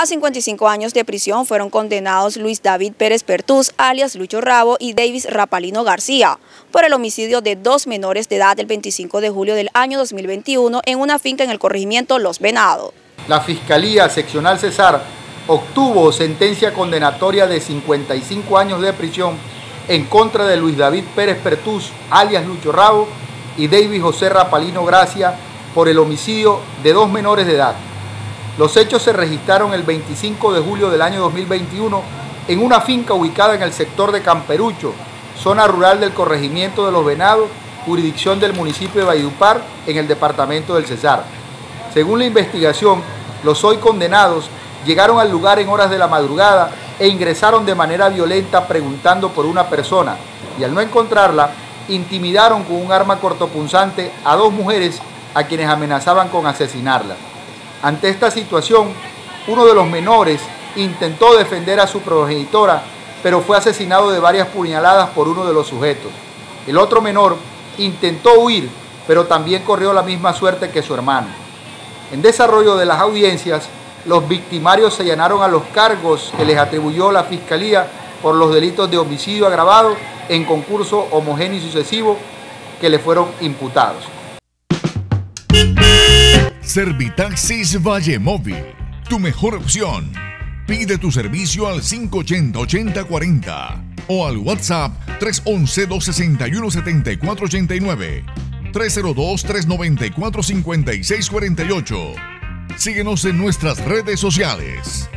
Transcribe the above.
A 55 años de prisión fueron condenados Luis David Pérez Pertús, alias Lucho Rabo, y Davis Rapalino García, por el homicidio de dos menores de edad el 25 de julio del año 2021 en una finca en el corregimiento Los Venados. La Fiscalía Seccional Cesar obtuvo sentencia condenatoria de 55 años de prisión en contra de Luis David Pérez Pertús, alias Lucho Rabo, y Davis José Rapalino García por el homicidio de dos menores de edad. Los hechos se registraron el 25 de julio del año 2021 en una finca ubicada en el sector de Camperucho, zona rural del corregimiento de Los Venados, jurisdicción del municipio de Valledupar, en el departamento del Cesar. Según la investigación, los hoy condenados llegaron al lugar en horas de la madrugada e ingresaron de manera violenta preguntando por una persona y al no encontrarla, intimidaron con un arma cortopunzante a dos mujeres a quienes amenazaban con asesinarla. Ante esta situación, uno de los menores intentó defender a su progenitora, pero fue asesinado de varias puñaladas por uno de los sujetos. El otro menor intentó huir, pero también corrió la misma suerte que su hermano. En desarrollo de las audiencias, los victimarios se llenaron a los cargos que les atribuyó la Fiscalía por los delitos de homicidio agravado en concurso homogéneo y sucesivo que le fueron imputados. Servitaxis Valle Móvil, tu mejor opción. Pide tu servicio al 580-8040 o al WhatsApp 311-261-7489, 302-394-5648. Síguenos en nuestras redes sociales.